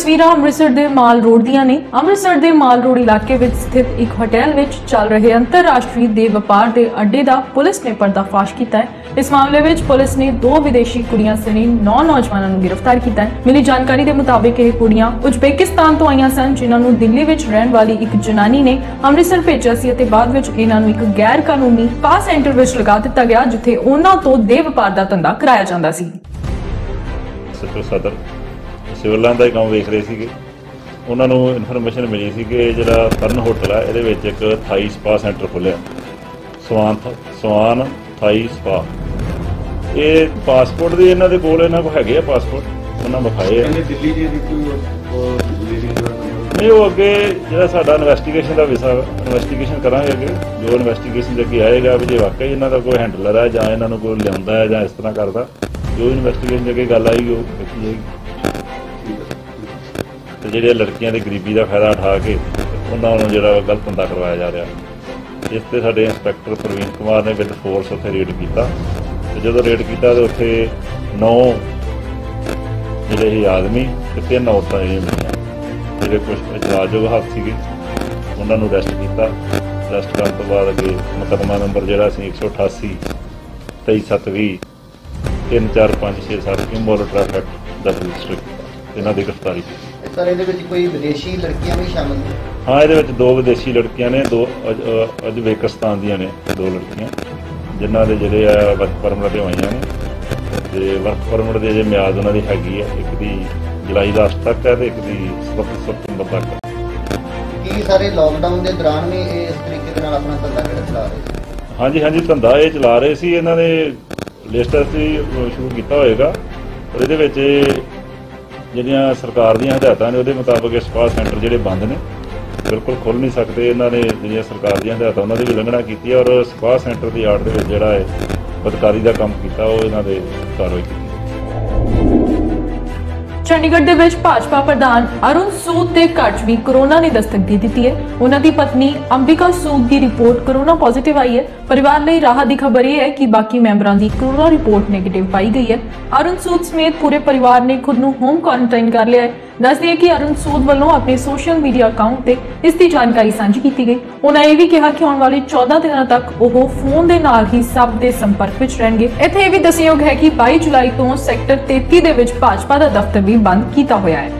ਤਸਵੀਰਾਂ ਅੰਮ੍ਰਿਤਸਰ ਦੇ ਮਾਲ ਰੋਡ ਦੀਆਂ ਨੇ। ਅੰਮ੍ਰਿਤਸਰ ਦੇ ਮਾਲ ਰੋਡ ਇਲਾਕੇ ਵਿੱਚ ਸਥਿਤ ਇੱਕ ਹੋਟਲ ਵਿੱਚ ਚੱਲ ਰਹੇ ਅੰਤਰਰਾਸ਼ਟਰੀ ਦੇ ਵਪਾਰ ਦੇ ਅੱਡੇ ਦਾ ਪੁਲਿਸ ਨੇ ਪਰਦਾਫਾਸ਼ ਕੀਤਾ ਹੈ। ਇਸ ਮਾਮਲੇ ਵਿੱਚ ਪੁਲਿਸ ਨੇ ਦੋ ਵਿਦੇਸ਼ੀ ਕੁੜੀਆਂ ਸਣੇ 9 ਨੌਜਵਾਨਾਂ ਨੂੰ ਗ੍ਰਿਫਤਾਰ ਕੀਤਾ ਹੈ। ਮਿਲੀ ਜਾਣਕਾਰੀ ਦੇ ਮੁਤਾਬਕ ਇਹ ਕੁੜੀਆਂ ਉਜ਼ਬੇਕਿਸਤਾਨ ਤੋਂ ਆਈਆਂ ਸਨ, ਜਿਨ੍ਹਾਂ ਨੂੰ ਦਿੱਲੀ ਵਿੱਚ ਰਹਿਣ ਵਾਲੀ ਇੱਕ ਜਨਾਨੀ ਨੇ ਅੰਮ੍ਰਿਤਸਰ ਭੇਜਿਆ ਸੀ ਅਤੇ ਬਾਅਦ ਵਿੱਚ ਇਹਨਾਂ ਨੂੰ ਇੱਕ ਗੈਰ ਕਾਨੂੰਨੀ ਪਾਸ ਸੈਂਟਰ ਵਿੱਚ ਲਗਾ ਦਿੱਤਾ ਗਿਆ, ਜਿੱਥੇ ਉਹਨਾਂ ਤੋਂ ਦੇ ਵਪਾਰ ਦਾ ਧੰਦਾ ਕਰਾਇਆ ਜਾਂਦਾ ਸੀ। ਸਚੋ ਸਦਰ ਸਿਵਲ ਦਾ ਹੀ ਕੰਮ ਵੇਖ ਰਹੇ ਸੀਗੇ। ਉਹਨਾਂ ਨੂੰ ਇਨਫੋਰਮੇਸ਼ਨ ਮਿਲੀ ਸੀ ਕਿ ਜਿਹੜਾ ਤਰਨ ਹੋਟਲ ਹੈ ਇਹਦੇ ਵਿੱਚ ਇੱਕ ਥਾਈ ਸਪਾ ਸੈਂਟਰ ਖੁੱਲਿਆ ਸਵਾਨ ਸਵਾਨ ਥਾਈ ਸਪਾ ਇਹ ਪਾਸਪੋਰਟ ਦੀ ਇਹਨਾਂ ਦੇ ਕੋਲ ਇਹਨਾਂ ਕੋਲ ਹੈਗੇ ਆ ਪਾਸਪੋਰਟ ਉਹਨਾਂ ਵਿਖਾਏ ਆ। ਦਿੱਲੀ ਦੀ ਨਹੀਂ ਉਹ ਅੱਗੇ ਜਿਹੜਾ ਸਾਡਾ ਇਨਵੈਸਟੀਗੇਸ਼ਨ ਦਾ ਵਿਸਾ ਇਨਵੈਸਟੀਗੇਸ਼ਨ ਕਰਾਂਗੇ ਅੱਗੇ। ਜੋ ਇਨਵੈਸਟੀਗੇਸ਼ਨ ਦੇ ਅੱਗੇ ਆਏਗਾ ਵੀ ਜੇ ਵਾਕਈ ਇਹਨਾਂ ਦਾ ਕੋਈ ਹੈਂਡਲਰ ਹੈ ਜਾਂ ਇਹਨਾਂ ਨੂੰ ਕੋਈ ਲਿਆਉਂਦਾ ਹੈ ਜਾਂ ਇਸ ਤਰ੍ਹਾਂ ਕਰਦਾ ਜੋ ਇਨਵੈਸਟੀਗੇਸ਼ਨ ਦੇ ਅੱਗੇ ਗੱਲ ਆਏਗੀ ਉਹ ਦੇਖੀ ਜਾਏਗੀ। ਜਿਹੜੇ ਲੜਕੀਆਂ ਦੇ ਗਰੀਬੀ ਦਾ ਫਾਇਦਾ ਉਠਾ ਕੇ ਉਹਨਾਂ ਨੂੰ ਜਿਹੜਾ ਗਲਤ ਧੰਦਾ ਕਰਵਾਇਆ ਜਾ ਰਿਹਾ। ਇਸ ਤੇ ਸਾਡੇ ਇੰਸਪੈਕਟਰ ਪ੍ਰਵੀਨ ਕੁਮਾਰ ਨੇ ਵਿਦ ਫੋਰਸ ਉੱਥੇ ਰੇਡ ਕੀਤਾ। ਤੇ ਜਦੋਂ ਰੇਡ ਕੀਤਾ ਤੇ ਉੱਥੇ 9 ਜਿਹੜੇ ਹੀ ਆਦਮੀ ਤੇ ਤਿੰਨ ਔਰਤਾਂ ਜਿਹੜੀਆਂ ਮਿਲੀਆਂ ਜਿਹੜੇ ਕੁਝ ਇਤਰਾਜ਼ਯੋਗ ਹੱਥ ਸੀਗੇ, ਉਹਨਾਂ ਨੂੰ ਅਰੈਸਟ ਕੀਤਾ। ਅਰੈਸਟ ਕਰਨ ਤੋਂ ਬਾਅਦ ਅੱਗੇ ਮੁਕੱਦਮਾ ਨੰਬਰ ਜਿਹੜਾ ਸੀ 188 23720 34567 ਇਮੋਰਲ ਟ੍ਰੈਫਿਕ ਦਾ ਰਜਿਸਟਰ ਕੀਤਾ। ਇਹਨਾਂ ਦੀ ਗ੍ਰਿਫਤਾਰੀ ਕੀਤੀ। ਸਰ ਇਹਦੇ ਵਿੱਚ ਕੋਈ ਵਿਦੇਸ਼ੀ ਲੜਕੀਆਂ ਵੀ ਸ਼ਾਮਲ ਨੇ? ਹਾਂ ਇਹਦੇ ਵਿੱਚ ਦੋ ਵਿਦੇਸ਼ੀ ਲੜਕੀਆਂ ਨੇ ਦੋ ਅਜ- ਅ, ਉਜ਼ਬੇਕਿਸਤਾਨ ਦੀਆਂ ਨੇ ਦੋ ਲੜਕੀਆਂ ਜਿਨ੍ਹਾਂ ਦੇ ਜਿਹੜੇ ਆ ਵਰਕ ਪਰਮਿਟ ਤੇ ਹੋਈਆਂ ਨੇ। ਤੇ ਵਰਕ ਪਰਮਿਟ ਦੀ ਜੇ ਮਿਆਦ ਉਹਨਾਂ ਦੀ ਹੈਗੀ ਆ ਇੱਕ ਦੀ ਜੁਲਾਈ ਦਾ ਤੱਕ ਹੈ ਤੇ ਇੱਕ ਦੀ ਸਤੰਬਰ ਸਤੰਬਰ ਤੱਕ ਕੀ ਸਾਰੇ ਲਾਕਡਾਊਨ ਦੇ ਦੌਰਾਨ ਵੀ ਇਹ ਇਸ ਤਰੀਕੇ ਦੇ ਨਾਲ ਆਪਣਾ ਧੰਦਾ ਚਲਾ ਰਹੇ ਹਾਂਜੀ ਹਾਂਜੀ ਧੰਦਾ ਇਹ ਚਲਾ ਰਹੇ ਸੀ। ਇਹਨਾਂ ਨੇ ਲਿਸਟ ਅਸੀਂ ਸ਼ੁਰੂ ਕੀਤਾ ਹੋਏਗਾ ਪਰ ਇਹਦੇ ਵਿੱਚ ਜਿਹੜੀਆਂ ਸਰਕਾਰ ਦੀਆਂ ਹਦਾਇਤਾਂ ਨੇ ਉਹਦੇ ਮੁਤਾਬਕ ਇਹ ਸਪਾ ਸੈਂਟਰ ਜਿਹੜੇ ਬੰਦ ਨੇ, ਬਿਲਕੁਲ ਖੁੱਲ ਨਹੀਂ ਸਕਦੇ ਇਹਨਾਂ ਨੇ ਜਿਹੜੀਆਂ ਸਰਕਾਰ ਦੀਆਂ ਹਦਾਇਤਾਂ, ਉਹਨਾਂ ਦੀ ਵੀ ਉਲੰਘਣਾ ਕੀਤੀ ਔਰ ਸਪਾ ਸੈਂਟਰ ਦੀ ਆੜ ਦੇ ਵਿੱਚ ਜਿਹੜਾ ਹੈ ਬਦਕਾਰੀ ਦਾ ਕੰਮ ਕੀਤਾ, ਉਹ ਇਹਨਾਂ ਦੇ ਕਾਰਵਾਈ ਕੀਤੀ। ਚੰਡੀਗੜ੍ਹ ਦੇ ਵਿੱਚ ਭਾਜਪਾ ਪ੍ਰਧਾਨ ਅਰੁਣ ਸੂਦ ਦੇ ਘਰ 'ਚ ਵੀ ਕਰੋਨਾ ਨੇ ਦਸਤਕ ਦੇ ਦਿੱਤੀ ਹੈ। ਉਹਨਾਂ ਦੀ ਪਤਨੀ ਅੰਬਿਕਾ ਸੂਦ ਦੀ ਰਿਪੋਰਟ ਕਰੋਨਾ ਪੋਜ਼ਿਟਿਵ ਆਈ ਹੈ। ਪਰਿਵਾਰ ਲਈ ਰਾਹਤ ਦੀ ਖਬਰ ਇਹ ਹੈ ਕਿ ਬਾਕੀ ਮੈਂਬਰਾਂ ਦੀ ਕਰੋਨਾ ਰਿਪੋਰਟ ਨੈਗੇਟਿਵ ਪਾਈ ਗਈ ਹੈ। ਅਰੁਣ ਸੂਦ ਸਮੇਤ ਪੂਰੇ ਪਰਿਵਾਰ ਨੇ ਖੁਦ ਨੂੰ ਹੋਮ ਕੁਆਰੰਟਾਈਨ ਕਰ ਲਿਆ ਹੈ। ਦੱਸਦੀ ਹੈ ਕਿ ਅਰੁਣ ਸੂਦ ਵੱਲੋਂ ਆਪਣੇ ਸੋਸ਼ਲ ਮੀਡੀਆ ਅਕਾਊਂਟ ਤੇ ਇਸ ਦੀ ਜਾਣਕਾਰੀ ਸਾਂਝੀ ਕੀਤੀ ਗਈ। ਉਹਨਾਂ ਇਹ ਵੀ ਕਿਹਾ ਕਿ ਆਉਣ ਵਾਲੇ 14 ਦਿਨਾਂ ਤੱਕ ਉਹ ਫੋਨ ਦੇ ਨਾਲ ਹੀ ਸਭ ਦੇ ਸੰਪਰਕ ਵਿੱਚ ਰਹਿਣਗੇ। ਇੱਥੇ ਇਹ ਵੀ ਦੱਸਯੋਗ ਹੈ ਕਿ 22 ਜੁਲਾਈ ਤੋਂ ਸੈਕਟਰ 33 ਦੇ ਵਿੱਚ ਭਾਜਪਾ ਦਾ ਦਫ਼ਤਰ ਵੀ ਬੰਦ ਕੀਤਾ ਹੋਇਆ ਹੈ।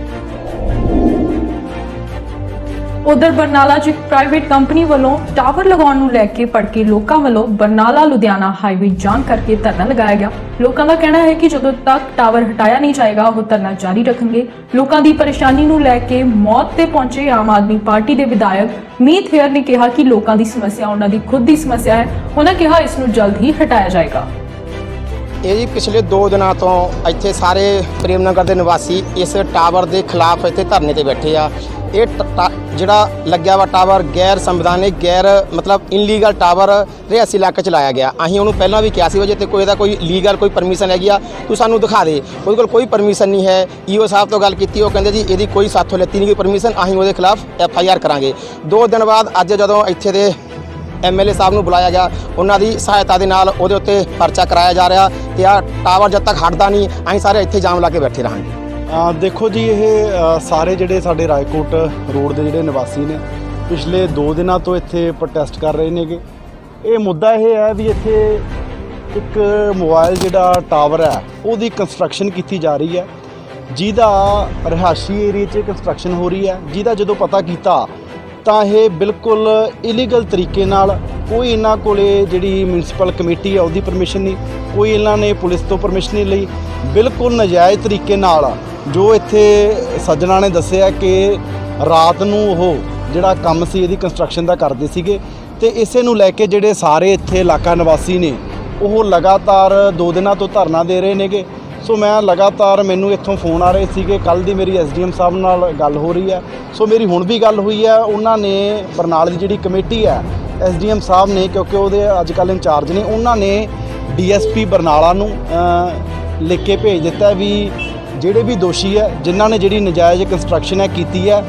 ਉਧਰ ਬਰਨਾਲਾ 'ਚ ਇੱਕ ਪ੍ਰਾਈਵੇਟ ਕੰਪਨੀ ਵੱਲੋਂ ਟਾਵਰ ਲਗਾਉਣ ਨੂੰ ਲੈ ਕੇ ਭੜਕੇ ਲੋਕਾਂ ਵੱਲੋਂ ਬਰਨਾਲਾ, ਲੁਧਿਆਣਾ ਹਾਈਵੇ ਜਾਮ ਕਰਕੇ ਧਰਨਾ ਲਗਾਇਆ ਗਿਆ। ਲੋਕਾਂ ਦਾ ਕਹਿਣਾ ਹੈ ਕਿ ਜਦੋਂ ਤੱਕ ਟਾਵਰ ਹਟਾਇਆ ਨਹੀਂ ਜਾਏਗਾ, ਉਹ ਧਰਨਾ ਜਾਰੀ ਰੱਖਣਗੇ। ਲੋਕਾਂ ਦੀ ਪਰੇਸ਼ਾਨੀ ਨੂੰ ਲੈ ਕੇ ਮੌਤ ਤੇ ਪਹੁੰਚੇ ਆਮ ਆਦਮੀ ਪਾਰਟੀ ਦੇ ਵਿਧਾਇਕ ਮੀਤ ਹੇਅਰ ਨੇ ਕਿਹਾ ਕਿ ਲੋਕਾਂ ਦੀ ਸਮੱਸਿਆ, ਉਹਨਾਂ ਦੀ ਖੁਦ ਦੀ ਸਮੱਸਿਆ ਹੈ। ਉਹਨਾਂ ਕਿਹਾ ਇਸ ਨੂੰ ਜਲਦ ਹੀ ਹਟਾਇਆ ਜਾਏਗਾ। ਇਹ ਜੀ ਪਿਛਲੇ 2 ਦਿਨਾਂ ਤੋਂ ਇੱਥੇ ਸਾਰੇ ਪ੍ਰੇਮ ਨਗਰ ਦੇ ਨਿਵਾਸੀ ਇਸ ਟਾਵਰ ਦੇ ਖਿਲਾਫ ਇੱਥੇ ਧਰਨੇ ਤੇ ਬੈਠੇ ਆ। ਇਹ ਟਾ- ਜਿਹੜਾ ਲੱਗਿਆ ਵਾ ਟਾਵਰ ਗੈਰ ਸੰਵਿਧਾਨਿਕ, ਗੈਰ ਮਤਲਬ ਇਨਲੀਗਲ ਟਾਵਰ ਰਿਆਸੀ ਇਲਾਕੇ ਚ ਲਾਇਆ ਗਿਆ। ਅਸੀਂ ਉਹਨੂੰ ਪਹਿਲਾਂ ਵੀ ਕਿਹਾ ਸੀ ਵਜੇ ਤੇ ਕੋਈ ਇਹਦਾ ਕੋਈ ਲੀਗਲ ਕੋਈ ਪਰਮਿਸ਼ਨ ਹੈਗੀ ਆ, ਤੂੰ ਸਾਨੂੰ ਦਿਖਾ ਦੇ। ਉਹਦੇ ਕੋਲ ਕੋਈ ਪਰਮਿਸ਼ਨ ਨਹੀਂ ਹੈ। ਈਓ ਸਾਹਿਬ ਤੋਂ ਗੱਲ ਕੀਤੀ, ਉਹ ਕਹਿੰਦੇ ਜੀ ਇਹਦੀ ਕੋਈ ਸਾਥੋਂ ਲੈਤੀ ਨਹੀਂ ਕੋਈ ਪਰਮਿਸ਼ਨ ਅਸੀਂ ਉਹਦੇ ਖਿਲਾਫ ਐਫ ਆਈ ਆਰ ਕਰਾਂਗੇ। ਦੋ ਦਿਨ ਬਾਅਦ ਅੱਜ ਜਦੋਂ ਇੱਥੇ ਦੇ ਐਮਐਲਏ ਸਾਹਿਬ ਨੂੰ ਬੁਲਾਇਆ ਗਿਆ। ਉਹਨਾਂ ਦੀ ਸਹਾਇਤਾ ਦੇ ਨਾਲ ਉਹਦੇ ਉੱਤੇ ਪਰਚਾ ਕਰਾਇਆ ਜਾ ਰਿਹਾ ਤੇ ਆ ਟਾਵਰ ਜਦ ਤੱਕ ਹਟਦਾ ਨਹੀਂ, ਅਸੀਂ ਸਾਰੇ ਇੱਥੇ ਜਾਮ ਲਾ ਕੇ ਬੈਠੇ ਰਹਾਂਗੇ। ਦੇਖੋ ਜੀ, ਇਹ ਸਾਰੇ ਜਿਹੜੇ ਸਾਡੇ ਰਾਏਕੋਟ ਰੋਡ ਦੇ ਜਿਹੜੇ ਨਿਵਾਸੀ ਨੇ, ਪਿਛਲੇ 2 ਦਿਨਾਂ ਤੋਂ ਇੱਥੇ ਪ੍ਰੋਟੈਸਟ ਕਰ ਰਹੇ ਨੇਗੇ। ਇਹ ਮੁੱਦਾ ਇਹ ਹੈ ਵੀ ਇੱਥੇ ਇੱਕ ਮੋਬਾਈਲ ਜਿਹੜਾ ਟਾਵਰ ਹੈ, ਉਹਦੀ ਕੰਸਟਰਕਸ਼ਨ ਕੀਤੀ ਜਾ ਰਹੀ ਹੈ। ਜਿਹਦਾ ਰਿਹਾਇਸ਼ੀ ਏਰੀਆ 'ਚ ਕੰਸਟਰਕਸ਼ਨ ਹੋ ਰਹੀ ਹੈ। ਜਿਹਦਾ ਜਦੋਂ ਪਤਾ ਕੀਤਾ ਤਾਂ ਇਹ ਬਿਲਕੁਲ ਇਲੀਗਲ ਤਰੀਕੇ ਨਾਲ ਕੋਈ ਇਹਨਾਂ ਕੋਲੇ ਜਿਹੜੀ ਮਿਊਨਿਸਪਲ ਕਮੇਟੀ ਹੈ ਉਹਦੀ ਪਰਮਿਸ਼ਨ ਨਹੀਂ, ਕੋਈ ਇਹਨਾਂ ਨੇ ਪੁਲਿਸ ਤੋਂ ਪਰਮਿਸ਼ਨ ਨਹੀਂ ਲਈ। ਬਿਲਕੁਲ ਨਜਾਇਜ਼ ਤਰੀਕੇ ਨਾਲ ਜੋ ਇੱਥੇ ਸੱਜਣਾ ਨੇ ਦੱਸਿਆ ਕਿ ਰਾਤ ਨੂੰ ਉਹ ਜਿਹੜਾ ਕੰਮ ਸੀ, ਇਹਦੀ ਕੰਸਟਰਕਸ਼ਨ ਦਾ ਕਰਦੇ ਸੀਗੇ ਤੇ ਇਸੇ ਨੂੰ ਲੈ ਕੇ ਜਿਹੜੇ ਸਾਰੇ ਇੱਥੇ ਇਲਾਕਾ ਨਿਵਾਸੀ ਨੇ, ਉਹ ਲਗਾਤਾਰ ਦੋ ਦਿਨਾਂ ਤੋਂ ਧਰਨਾ ਦੇ ਰਹੇ ਨੇਗੇ। ਸੋ ਮੈਂ ਲਗਾਤਾਰ ਮੈਨੂੰ ਇੱਥੋਂ ਫੋਨ ਆ ਰਹੇ ਸੀਗੇ ਕੱਲ ਦੀ ਮੇਰੀ ਐਸਡੀਐਮ ਸਾਹਿਬ ਨਾਲ ਗੱਲ ਹੋ ਰਹੀ ਹੈ। ਸੋ ਮੇਰੀ ਹੁਣ ਵੀ ਗੱਲ ਹੋਈ ਹੈ, ਉਹਨਾਂ ਨੇ ਬਰਨਾਲੇ ਦੀ ਜਿਹੜੀ ਕਮੇਟੀ ਹੈ, ਐਸਡੀਐਮ ਸਾਹਿਬ ਨੇ, ਕਿਉਂਕਿ ਉਹਦੇ ਅੱਜ ਕੱਲ੍ਹ ਇੰਚਾਰਜ ਨੇ, ਉਹਨਾਂ ਨੇ ਡੀਐਸਪੀ ਬਰਨਾਲਾ ਨੂੰ ਲਿਖ ਕੇ ਭੇਜ ਦਿੱਤਾ ਵੀ ਜਿਹੜੇ ਵੀ ਦੋਸ਼ੀ ਹੈ, ਜਿਨ੍ਹਾਂ ਨੇ ਜਿਹੜੀ ਨਜਾਇਜ਼ ਕੰਸਟਰਕਸ਼ਨ ਹੈ ਕੀਤੀ ਹੈ,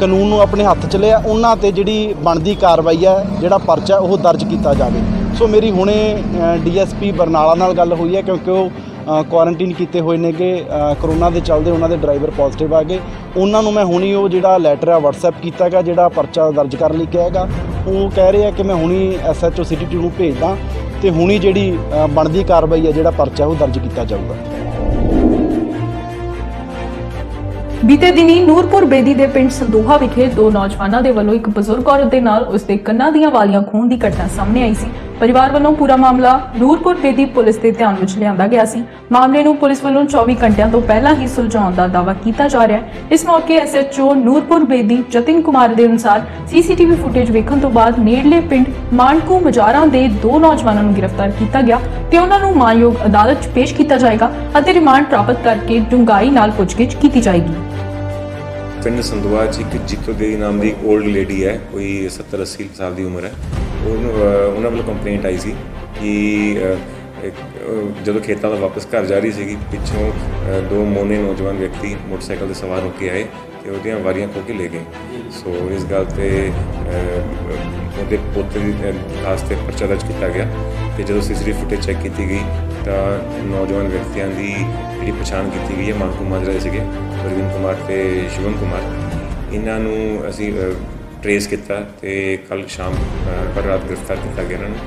ਕਾਨੂੰਨ ਨੂੰ ਆਪਣੇ ਹੱਥ 'ਚ ਲਿਆ, ਉਹਨਾਂ ਤੇ ਜਿਹੜੀ ਬਣਦੀ ਕਾਰਵਾਈ ਹੈ, ਜਿਹੜਾ ਪਰਚਾ ਉਹ ਦਰਜ ਕੀਤਾ ਜਾਵੇ। ਸੋ ਮੇਰੀ ਹੁਣੇ ਡੀਐਸਪੀ ਬਰਨਾਲਾ ਨਾਲ ਗੱਲ ਹੋਈ ਹੈ, ਕਿਉਂਕਿ ਉਹ ਕੁਆਰੰਟਾਈਨ ਕੀਤੇ ਹੋਏ ਨੇਗੇ। ਕਰੋਨਾ ਦੇ ਚੱਲਦੇ ਉਹਨਾਂ ਦੇ ਡਰਾਈਵਰ ਪੋਜ਼ਿਟਿਵ ਆ ਗਏ। ਉਹਨਾਂ ਨੂੰ ਮੈਂ ਹੁਣੀ ਉਹ ਜਿਹੜਾ ਲੈਟਰ ਆ WhatsApp ਕੀਤਾ ਜਿਹੜਾ ਪਰਚਾ ਦਰਜ ਕਰਨ ਲਈ ਕਿਹਾ ਉਹ ਕਹਿ ਰਹੇ ਕਿ ਮੈਂ ਹੁਣੀ ਐਸਐਚਓ ਸਿਟੀ 2 ਨੂੰ ਭੇਜਦਾ ਤੇ ਹੁਣੀ ਜਿਹੜੀ ਬਣਦੀ ਕਾਰਵਾਈ ਹੈ ਜਿਹੜਾ ਪਰਚਾ ਉਹ ਦਰਜ ਕੀਤਾ ਜਾਊਗਾ। ਬੀਤੇ ਦਿਨੀ ਨੂਰਪੁਰ ਬੇਦੀ ਦੇ ਪਿੰਡ ਸੰਦੋਹਾ ਵਿਖੇ ਦੋ ਨੌਜਵਾਨਾਂ ਦੇ ਵੱਲੋਂ ਇੱਕ ਬਜ਼ੁਰਗ ਔਰਤ ਦੇ ਨਾਲ ਉਸ ਦੇ ਕੰਨਾਂ ਦੀਆਂ ਵਾਲੀਆਂ ਖੂਨ ਦੀ ਘਟਨਾ ਸਾਹਮਣੇ ਆਈ ਸੀ। ਪਰਿਵਾਰ ਵੱਲੋਂ ਪੂਰਾ ਮਾਮਲਾ ਨੂਰਪੁਰ ਬੇਦੀ ਪੁਲਿਸ ਦੇ ਧਿਆਨ ਵਿੱਚ ਲਿਆਂਦਾ ਗਿਆ ਸੀ। ਮਾਮਲੇ ਨੂੰ ਪੁਲਿਸ ਵੱਲੋਂ 24 ਘੰਟਿਆਂ ਤੋਂ ਪਹਿਲਾਂ ਹੀ ਸੁਲਝਾਉਣ ਦਾ ਦਾਅਵਾ ਕੀਤਾ ਜਾ ਰਿਹਾ ਹੈ। ਇਸ ਮੌਕੇ ਐਸਐਚਓ ਨੂਰਪੁਰ ਬੇਦੀ ਜਤਿਨ ਕੁਮਾਰ ਦੇ ਅਨੁਸਾਰ ਸੀਸੀਟੀਵੀ ਫੁਟੇਜ ਵੇਖਣ ਤੋਂ ਬਾਅਦ ਨੇੜਲੇ ਪਿੰਡ ਮਾਨਕੂ ਮਜਾਰਾਂ ਦੇ ਦੋ ਨੌਜਵਾਨਾਂ ਨੂੰ ਗ੍ਰਿਫਤਾਰ ਕੀਤਾ ਗਿਆ ਤੇ ਉਹਨਾਂ ਨੂੰ ਮਾਨਯੋਗ ਅਦਾਲਤ 'ਚ ਪੇਸ਼ ਕੀਤਾ ਜਾਏਗਾ ਅਤੇ ਰਿਮਾਂਡ ਪ੍ਰਾਪਤ ਕਰਕੇ ਡੂੰਘਾਈ ਨਾਲ ਪੁੱਛਗਿੱਛ ਕੀਤੀ ਜਾਏਗੀ। ਪਿੰਡ ਸੰਧਵਾ 'ਚ ਇੱਕ ਜੀਤੋ ਦੇਵੀ ਨਾਮ ਦੀ 올ਡ ਲੇਡੀ ਹੈ, ਕੋਈ 70 80 ਸਾਲ ਦੀ ਉਮਰ ਹੈ। ਉਹਨੂੰ ਉਹਨਾਂ ਵੱਲੋਂ ਕੰਪਲੇਂਟ ਆਈ ਸੀ ਕਿ ਜਦੋਂ ਖੇਤਾਂ ਤੋਂ ਵਾਪਸ ਘਰ ਜਾ ਰਹੀ ਸੀਗੀ, ਪਿੱਛੋਂ ਦੋ ਮੋਨੇ ਨੌਜਵਾਨ ਵਿਅਕਤੀ ਮੋਟਰਸਾਈਕਲ ਤੇ ਸਵਾਰ ਹੋ ਕੇ ਆਏ ਤੇ ਉਹਦੀਆਂ ਵਾਰੀਆਂ ਖੋਹ ਕੇ ਲੈ ਗਏ। ਸੋ ਇਸ ਗੱਲ ਤੇ ਉਹਦੇ ਪੋਤੇ ਦੀ ਵਾਸਤੇ ਪਰਚਾ ਦਰਜ ਕੀਤਾ ਗਿਆ ਤੇ ਜਦੋਂ ਸੀਸੀਟੀਵੀ ਫੁਟੇਜ ਚੈੱਕ ਕੀਤੀ ਗਈ ਤਾਂ ਨੌਜਵਾਨ ਵਿਅਕਤੀਆਂ ਦੀ ਜਿਹੜੀ ਪਛਾਣ ਕੀਤੀ ਗਈ ਹੈ ਮਾਨਕੂ ਮਾਜਰਾ ਦੇ ਸੀਗੇ, ਪ੍ਰਵੀਨ ਕੁਮਾਰ ਤੇ ਸ਼ਿਵਮ ਕੁਮਾਰ। ਇਹਨਾਂ ਨੂੰ ਅਸੀਂ ਟਰੇਸ ਕੀਤਾ ਤੇ ਕੱਲ ਸ਼ਾਮ ਪਰ ਰਾਤ ਗ੍ਰਿਫਤਾਰ ਕੀਤਾ ਗਿਆ ਇਹਨਾਂ ਨੂੰ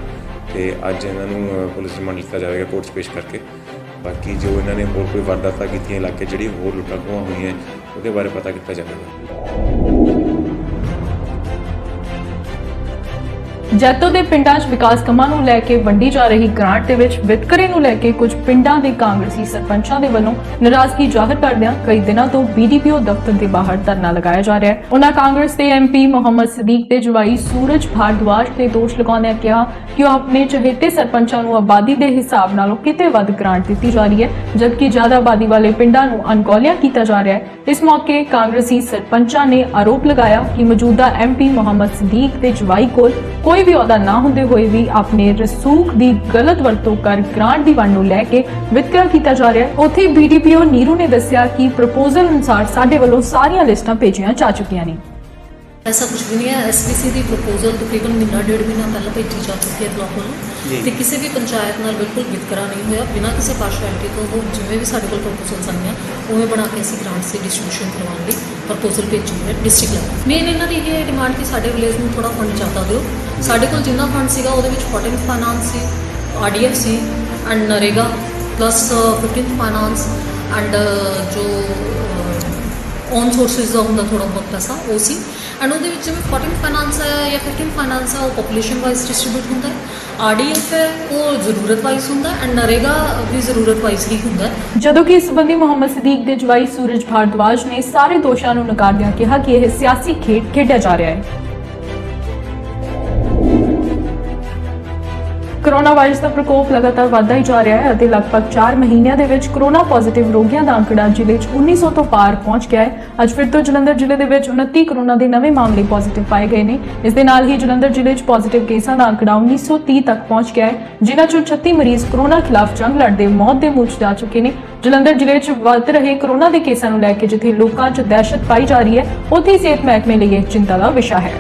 ਤੇ ਅੱਜ ਇਹਨਾਂ ਨੂੰ ਪੁਲਿਸ ਰਿਮਾਂਡ ਲਿੱਤਾ ਜਾਵੇਗਾ ਕੋਰਟ 'ਚ ਪੇਸ਼ ਕਰਕੇ। ਬਾਕੀ ਜੋ ਇਹਨਾਂ ਨੇ ਹੋਰ ਕੋਈ ਵਾਰਦਾਤਾਂ ਕੀਤੀਆਂ ਇਲਾਕੇ ਜਿਹੜੀ ਹੋਰ ਲੁੱਟਾਂ ਖੋਹਾਂ ਹੋਈਆਂ, ਉਹਦੇ ਬਾਰੇ ਪਤਾ ਕੀਤਾ ਜਾਵੇਗਾ। ਜੈਤੋ ਦੇ ਪਿੰਡਾਂ 'ਚ ਵਿਕਾਸ ਕੰਮਾਂ ਨੂੰ ਲੈ ਕੇ ਵੰਡੀ ਜਾ ਰਹੀ ਗ੍ਰਾਂਟ ਦੇ ਵਿੱਚ ਵਿਤਕਰੇ ਨੂੰ ਲੈ ਕੇ ਕੁਝ ਪਿੰਡਾਂ ਦੇ ਕਾਂਗਰਸੀ ਸਰਪੰਚਾਂ ਦੇ ਵੱਲੋਂ ਨਾਰਾਜ਼ਗੀ ਜ਼ਾਹਰ ਕਰਦਿਆਂ ਕਈ ਦਿਨਾਂ ਤੋਂ ਬੀਡੀਪੀਓ ਦਫ਼ਤਰ ਦੇ ਬਾਹਰ ਧਰਨਾ ਲਗਾਇਆ ਜਾ ਰਿਹਾ ਹੈ। ਉਹਨਾਂ ਕਾਂਗਰਸ ਦੇ ਐਮਪੀ ਮੁਹੰਮਦ ਸਦੀਕ ਦੇ ਜਵਾਈ ਸੂਰਜ ਭਾਰਦਵਾਜ ਤੇ ਦੋਸ਼ ਲਗਾਉਂਦਿਆਂ ਕਿਹਾ ਕਿ ਉਹ ਆਪਣੇ ਚਹੇਤੇ ਸਰਪੰਚਾਂ ਨੂੰ ਆਬਾਦੀ ਦੇ ਹਿਸਾਬ ਨਾਲੋਂ ਕਿਤੇ ਵੱਧ ਗ੍ਰਾਂਟ ਦਿੱਤੀ ਜਾ ਰਹੀ ਹੈ, ਜਦਕਿ ਜ਼ਿਆਦਾ ਆਬਾਦੀ ਵਾਲੇ ਪਿੰਡਾਂ ਨੂੰ ਅਣਗੌਲਿਆ ਕੀਤਾ ਜਾ ਰਿਹਾ ਹੈ। ਇਸ ਮੌਕੇ ਕਾਂਗਰਸੀ ਸਰਪੰਚਾਂ ਨੇ ਆਰੋਪ ਲਗਾਇਆ ਕਿ ਮੌਜੂਦਾ ਐਮਪੀ ਮੁਹੰਮਦ ਸਦੀਕ ਦੇ ਜਵਾਈ ਕੋਲ ਕੋਈ ਵੀ ਅਹੁਦਾ ਨਾ ਹੁੰਦੇ ਹੋਏ ਵੀ ਆਪਣੇ ਰਸੂਖ ਦੀ ਗਲਤ ਵਰਤੋਂ ਕਰ ਗ੍ਰਾਂਟ ਦੀ ਵੰਡ ਨੂੰ ਲੈ ਕੇ ਵਿਤਕਰਾ ਕੀਤਾ ਜਾ ਰਿਹਾ ਹੈ। ਉੱਥੇ ਬੀਡੀਪੀਓ ਨੀਰੂ ਨੇ ਦੱਸਿਆ ਕਿ ਪ੍ਰਪੋਜ਼ਲ ਅਨੁਸਾਰ ਸਾਡੇ ਵੱਲੋਂ ਸਾਰੀਆਂ ਲਿਸਟਾਂ ਭੇਜੀਆਂ ਜਾ ਚੁੱਕੀਆਂ ਨੇ। ਐਸਾ ਕੁਝ ਵੀ ਨਹੀਂ ਹੈ। ਐਸਬੀਸੀ ਦੀ ਪ੍ਰਪੋਜ਼ਲ ਤਕਰੀਬਨ ਮਹੀਨਾ ਡੇਢ ਮਹੀਨਾ ਪਹਿਲਾਂ ਭੇਜੀ ਜਾ ਚੁੱਕੀ ਹੈ ਬਲਾਕ ਵੱਲੋਂ। ਤੇ ਕਿਸੇ ਵੀ ਪੰਚਾਇਤ ਨਾਲ ਬਿਲਕੁਲ ਵਿਤਕਰਾ ਨਹੀਂ ਹੋਇਆ। ਬਿਨਾਂ ਕਿਸੇ ਪਾਰਸ਼ੈਲਿਟੀ ਤੋਂ ਉਹ ਜਿਵੇਂ ਵੀ ਸਾਡੇ ਕੋਲ ਪ੍ਰਪੋਜ਼ਲਸ ਆਈਆਂ ਉਵੇਂ ਬਣਾ ਕੇ ਅਸੀਂ ਗ੍ਰਾਂਟਸ ਦੀ ਡਿਸਟ੍ਰੀਬਿਊਸ਼ਨ ਕਰਵਾਉਣ ਲਈ ਪ੍ਰਪੋਜ਼ਲ ਭੇਜੀ ਹੈ ਡਿਸਟ੍ਰਿਕਟ ਲੈਵਲ ਮੇਨ ਇਹਨਾਂ ਦੀ ਇਹ ਡਿਮਾਂਡ ਕਿ ਸਾਡੇ ਵਿਲੇਜ ਨੂੰ ਥੋੜਾ ਫੰਡ ਜ਼ਿਆਦਾ ਦਿਓ। ਸਾਡੇ ਕੋਲ ਜਿੰਨਾ ਫੰਡ ਸੀਗਾ ਉਹਦੇ ਵਿੱਚ 14th finance C RDF C and NREGA plus 15th finance and ਜੋ ਔਨ ਸੋਰਸਿਸ ਦਾ ਹੁੰਦਾ ਥੋੜਾ ਬਹੁਤ ਪੈਸਾ ਉਹ ਸੀ। ਐਂਡ ਉਹਦੇ ਵਿੱਚ ਜਿਵੇਂ 14 ਫਾਈਨਾਂਸ ਹੈ ਜਾਂ 15 ਫਾਈਨਾਂਸ ਹੈ, ਉਹ ਪੋਪੂਲੇਸ਼ਨ ਵਾਈਜ਼ ਡਿਸਟ੍ਰੀਬਿਊਟ ਹੁੰਦਾ ਹੈ। ਆਰਡੀਐਫ ਹੈ, ਉਹ ਜ਼ਰੂਰਤ ਵਾਈਜ਼ ਹੁੰਦਾ ਐਂਡ ਨਰੇਗਾ ਵੀ ਜ਼ਰੂਰਤ ਵਾਈਜ਼ ਹੀ ਹੁੰਦਾ ਜਦੋਂ ਕਿ ਇਸ ਸੰਬੰਧੀ ਮੁਹੰਮਦ ਸਦੀਕ ਦੇ ਜਵਾਈ ਸੂਰਜ ਭਾਰਦਵਾਜ ਨੇ ਸਾਰੇ ਦੋਸ਼ਾਂ ਨੂੰ ਨਕਾਰਦਿਆਂ ਕਿਹਾ ਕਿ ਇਹ ਸਿਆਸੀ ਖੇਡ ਖੇਡਿਆ ਜਾ ਰਿਹਾ ਹੈ। ਕੋਰੋਨਾ ਵਾਇਰਸ ਦਾ ਪ੍ਰਕੋਪ ਲਗਾਤਾਰ ਵਧਦਾ ਹੀ ਜਾ ਰਿਹਾ ਹੈ ਅਤੇ ਲਗਭਗ 4 ਮਹੀਨਿਆਂ ਦੇ ਵਿੱਚ ਕੋਰੋਨਾ ਪੋਜ਼ਿਟਿਵ ਰੋਗੀਆਂ ਦਾ ਅੰਕੜਾ ਜ਼ਿਲ੍ਹੇ 'ਚ 1900 ਤੋਂ ਪਾਰ ਪਹੁੰਚ ਗਿਆ ਹੈ। ਅੱਜ ਫਿਰ ਤੋਂ ਜਲੰਧਰ ਜ਼ਿਲ੍ਹੇ ਦੇ ਵਿੱਚ 29 ਕੋਰੋਨਾ ਦੇ ਨਵੇਂ ਮਾਮਲੇ ਪੋਜ਼ਿਟਿਵ ਪਾਏ ਗਏ ਨੇ। ਇਸ ਦੇ ਨਾਲ ਹੀ ਜਲੰਧਰ ਜ਼ਿਲ੍ਹੇ 'ਚ ਪੋਜ਼ਿਟਿਵ ਕੇਸਾਂ ਦਾ ਅੰਕੜਾ 1930 ਤੱਕ ਪਹੁੰਚ ਗਿਆ ਹੈ, ਜਿਨ੍ਹਾਂ 'ਚੋਂ 36 ਮਰੀਜ਼ ਕੋਰੋਨਾ ਖਿਲਾਫ ਜੰਗ ਲੜਦੇ ਮੌਤ ਦੇ ਮੂੰਹ 'ਚ ਜਾ ਚੁੱਕੇ ਨੇ। ਜਲੰਧਰ ਜ਼ਿਲ੍ਹੇ 'ਚ ਵੱਧ ਰਹੇ ਕੋਰੋਨਾ ਦੇ ਕੇਸਾਂ ਨੂੰ ਲੈ ਕੇ ਜਿੱਥੇ ਲੋਕਾਂ 'ਚ ਦਹਿਸ਼ਤ ਪਾਈ ਜਾ ਰਹੀ ਹੈ, ਉੱਥੇ ਸਿਹਤ ਮਹਿਕਮੇ ਲਈ ਇਹ ਚਿੰਤਾ ਦਾ ਵਿਸ਼ਾ ਹੈ।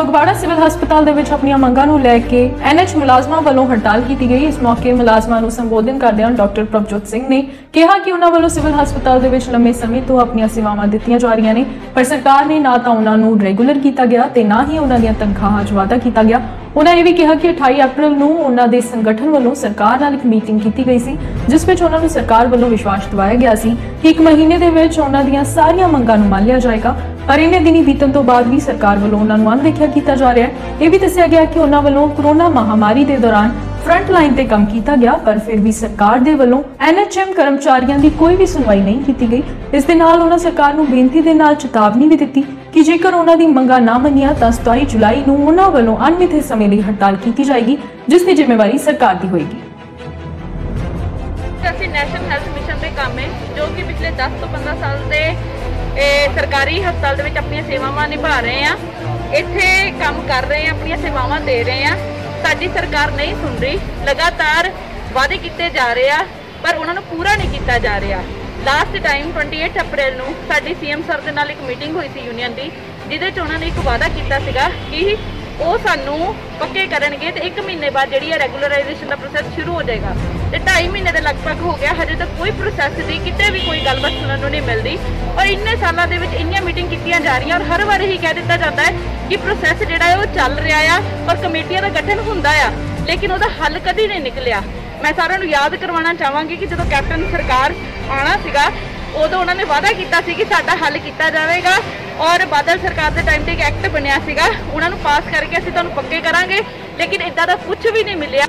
ਫਗਵਾੜਾ ਸਿਵਲ ਹਸਪਤਾਲ ਦੇ ਵਿੱਚ ਆਪਣੀਆਂ ਮੰਗਾਂ ਨੂੰ ਲੈ ਕੇ ਐਨਐਚ ਮੁਲਾਜ਼ਮਾਂ ਵੱਲੋਂ ਹੜਤਾਲ ਕੀਤੀ ਗਈ। ਇਸ ਮੌਕੇ ਮੁਲਾਜ਼ਮਾਂ ਨੂੰ ਸੰਬੋਧਨ ਕਰਦਿਆਂ ਡਾਕਟਰ ਪ੍ਰਭਜੋਤ ਸਿੰਘ ਨੇ ਕਿਹਾ ਕਿ ਉਹਨਾਂ ਵੱਲੋਂ ਸਿਵਲ ਹਸਪਤਾਲ ਦੇ ਵਿੱਚ ਲੰਮੇ ਸਮੇਂ ਤੋਂ ਆਪਣੀਆਂ ਸੇਵਾਵਾਂ ਦਿੱਤੀਆਂ ਜਾ ਰਹੀਆਂ ਨੇ, ਪਰ ਸਰਕਾਰ ਨੇ ਨਾ ਤਾਂ ਉਹਨਾਂ ਨੂੰ ਰੈਗੂਲਰ ਕੀਤਾ ਗਿਆ ਤੇ ਨਾ ਹੀ ਉਹਨਾਂ ਦੀਆਂ ਤਨਖਾਹਾਂ 'ਚ ਵਾਧਾ ਕੀਤਾ ਗਿਆ। ਉਹਨਾਂ ਇਹ ਵੀ ਕਿਹਾ ਕਿ 28 ਅਪ੍ਰੈਲ ਨੂੰ ਉਹਨਾਂ ਦੇ ਸੰਗਠਨ ਵੱਲੋਂ ਸਰਕਾਰ ਨਾਲ ਇੱਕ ਮੀਟਿੰਗ ਕੀਤੀ ਗਈ ਸੀ, ਜਿਸ ਵਿੱਚ ਉਹਨਾਂ ਨੂੰ ਸਰਕਾਰ ਵੱਲੋਂ ਵਿਸ਼ਵਾਸ ਦਿਵਾਇਆ ਗਿਆ ਸੀ ਕਿ ਇੱਕ ਮਹੀਨੇ ਦੇ ਵਿੱਚ ਉਹਨਾਂ ਦੀਆਂ ਸਾਰੀਆਂ ਮੰਗਾਂ ਨੂੰ ਮੰਨ ਲਿਆ ਜਾਏਗਾ। ਪਰ ਇਹਨੇ ਦਿਨੀ ਬੀਤਣ ਤੋਂ ਬਾਅਦ ਵੀ ਸਰਕਾਰ ਵੱਲੋਂ ਉਹਨਾਂ ਨੂੰ ਅਣਦੇਖਿਆ ਕੀਤਾ ਜਾ ਰਿਹਾ ਹੈ। ਇਹ ਵੀ ਦੱਸਿਆ ਗਿਆ ਕਿ ਉਹਨਾਂ ਵੱਲੋਂ ਕਰੋਨਾ ਮਹਾਮਾਰੀ ਦੇ ਦੌਰਾਨ ਫਰੰਟ ਲਾਈਨ ਤੇ ਕੰਮ ਕੀਤਾ ਗਿਆ, ਪਰ ਫਿਰ ਵੀ ਸਰਕਾਰ ਦੇ ਵੱਲੋਂ ਐਨਐਚਐਮ ਕਰਮਚਾਰੀਆਂ ਦੀ ਕੋਈ ਵੀ ਸੁਣਵਾਈ ਨਹੀਂ ਕੀਤੀ ਗਈ। ਇਸ ਦੇ ਨਾਲ ਉਹਨਾਂ ਸਰਕਾਰ ਨੂੰ ਬੇਨਤੀ ਦੇ ਨਾਲ ਚੇਤਾਵਨੀ ਵੀ ਦਿੱਤੀ ਕਿ ਜੇਕਰ ਉਹਨਾਂ ਦੀ ਮੰਗਾਂ ਨਾ ਮੰਨੀਆਂ ਤਾਂ 27 ਜੁਲਾਈ ਨੂੰ ਉਹਨਾਂ ਵੱਲੋਂ ਅਣਮਿੱਥੇ ਸਮੇਂ ਲਈ ਹੜਤਾਲ ਕੀਤੀ ਜਾਏਗੀ, ਜਿਸ ਦੀ ਜ਼ਿੰਮੇਵਾਰੀ ਸਰਕਾਰ ਦੀ ਹੋਏਗੀ। ਅਸੀਂ ਨੈਸ਼ਨਲ ਹੈਲਥ ਮਿਸ਼ਨ ਦੇ ਕੰਮ ਹੈ, ਜੋ ਕਿ ਪਿਛਲੇ 10 ਤੋਂ 15 ਸਾਲ ਦੇ ਇਹ ਸਰਕਾਰੀ ਹਸਪਤਾਲ ਦੇ ਵਿੱਚ ਆਪਣੀਆਂ ਸੇਵਾਵਾਂ ਨਿਭਾ ਰਹੇ ਆ। ਇੱਥੇ ਕੰਮ ਕਰ ਰਹੇ ਆ, ਆਪਣੀਆਂ ਸੇਵਾਵਾਂ ਦੇ ਰਹੇ ਆ। ਸਾਡੀ ਸਰਕਾਰ ਨਹੀਂ ਸੁਣ ਰਹੀ। ਲਗਾਤਾਰ ਵਾਅਦੇ ਕੀਤੇ ਜਾ ਰਹੇ ਆ, ਪਰ ਉਹਨਾਂ ਨੂੰ ਪੂਰਾ ਨਹੀਂ ਕੀਤਾ ਜਾ ਰਿਹਾ। ਲਾਸਟ ਟਾਈਮ 28 ਅਪ੍ਰੈਲ ਨੂੰ ਸਾਡੀ ਸੀਐਮ ਸਰ ਦੇ ਨਾਲ ਇੱਕ ਮੀਟਿੰਗ ਹੋਈ ਸੀ ਯੂਨੀਅਨ ਦੀ, ਜਿਹਦੇ 'ਚ ਉਹਨਾਂ ਨੇ ਇੱਕ ਵਾਅਦਾ ਕੀਤਾ ਸੀਗਾ ਕਿ ਉਹ ਸਾਨੂੰ ਪੱਕੇ ਕਰਨਗੇ ਤੇ 1 ਮਹੀਨੇ ਬਾਅਦ ਜਿਹੜੀ ਹੈ ਰੈਗੂਲਰਾਈਜੇਸ਼ਨ ਦਾ ਪ੍ਰੋਸੈਸ ਸ਼ੁਰੂ ਹੋ ਜਾਏਗਾ। ਤੇ 2.5 ਮਹੀਨੇ ਦੇ ਲਗਭਗ ਹੋ ਗਿਆ, ਹਜੇ ਤੱਕ ਕੋਈ ਪ੍ਰੋਸੈਸ ਦੀ ਕਿਤੇ ਵੀ ਕੋਈ ਗੱਲਬਾਤ ਸੁਣਨ ਨੂੰ ਨਹੀਂ ਮਿਲਦੀ। ਔਰ ਇੰਨੇ ਸਾਲਾਂ ਦੇ ਵਿੱਚ ਇੰਨੀਆਂ ਮੀਟਿੰਗ ਕੀਤੀਆਂ ਜਾ ਰਹੀਆਂ, ਔਰ ਹਰ ਵਾਰ ਇਹੀ ਕਹਿ ਦਿੱਤਾ ਜਾਂਦਾ ਹੈ ਕਿ ਪ੍ਰੋਸੈਸ ਜਿਹੜਾ ਹੈ ਉਹ ਚੱਲ ਰਿਹਾ ਆ, ਔਰ ਕਮੇਟੀਆਂ ਦਾ ਗਠਨ ਹੁੰਦਾ ਆ, ਲੇਕਿਨ ਉਹਦਾ ਹੱਲ ਕਦੀ ਨਹੀਂ ਨਿਕਲਿਆ। ਮੈਂ ਸਾਰਿਆਂ ਨੂੰ ਯਾਦ ਕਰਵਾਉਣਾ ਚਾਹਾਂਗੀ ਕਿ ਜਦੋਂ ਕੈਪਟਨ ਸਰਕਾਰ ਆਣਾ ਸੀਗਾ, ਉਦੋਂ ਉਹਨਾਂ ਨੇ ਵਾਅਦਾ ਕੀਤਾ ਸੀ ਕਿ ਸਾਡਾ ਹੱਲ ਕੀਤਾ ਜਾਵੇਗਾ, ਔਰ ਬਾਦਲ ਸਰਕਾਰ ਦੇ ਟਾਈਮ ਤੇ ਇੱਕ ਐਕਟ ਬਣਿਆ ਸੀਗਾ, ਉਹਨਾਂ ਨੂੰ ਪਾਸ ਕਰਕੇ ਅਸੀਂ ਤੁਹਾਨੂੰ ਪੱਕੇ ਕਰਾਂਗੇ, ਲੇਕਿਨ ਇਦਾਂ ਦਾ ਕੁਝ ਵੀ ਨਹੀਂ ਮਿਲਿਆ।